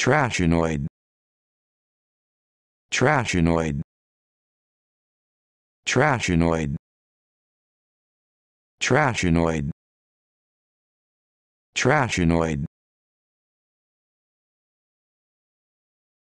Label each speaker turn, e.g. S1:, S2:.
S1: Trashinoid. Trashinoid. Trashinoid. Trashinoid. Trashinoid.